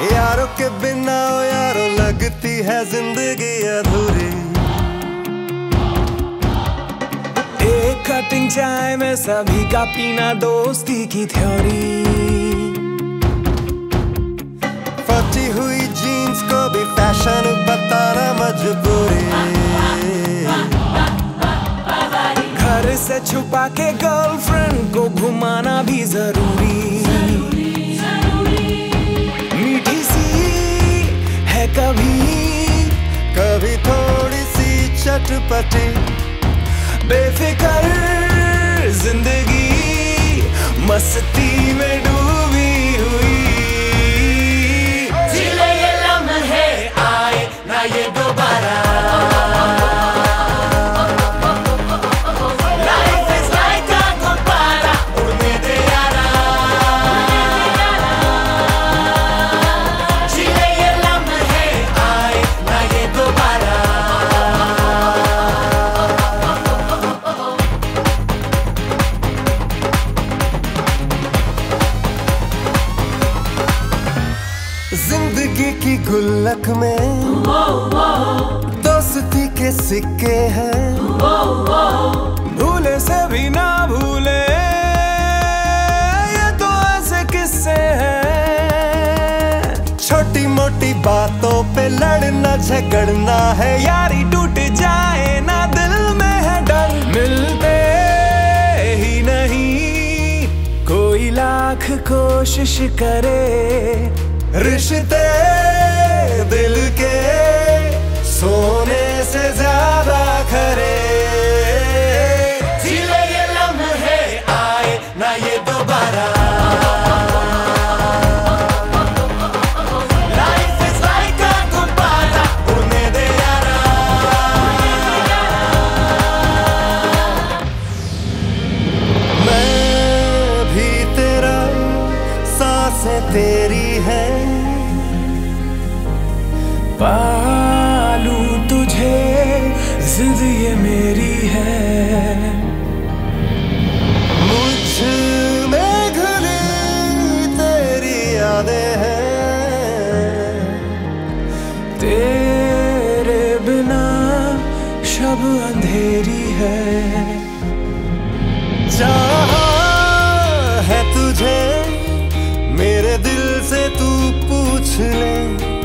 यारों के बिना ओ यारो लगती है ज़िंदगी अधूरी। एक कटिंग चाय में सभी का पीना दोस्ती की थ्योरी। फटी हुई जीन्स को भी फ़ैशन बताना मजबूरी। घर से छुपा के गर्लफ्रेंड को घुमाना भी ज़रूरी। मीठी चटपटी बेफिकर ज़िंदगी मस्ती में डूबी गुल्लक में दोस्ती के सिक्के हैं। भूले से भी ना भूले, ये तो ऐसे किस्से हैं। छोटी मोटी बातों पे लड़ना झगड़ना है, यारी टूट जाए ना दिल में है डर। मिलते ही नहीं, कोई लाख कोशिश करे। रिश्ते दिल के सोने से ज़्यादा खरे। ज़िले ये लम्हे आए, ना ये दोबारा। तेरी है पालू तुझे जिद ये मेरी है। मुझमें घुली तेरी यादें हैं। तेरे बिना शब अंधेरी है। चाहा है तुझे, मेरे दिल से तू पूछ ले।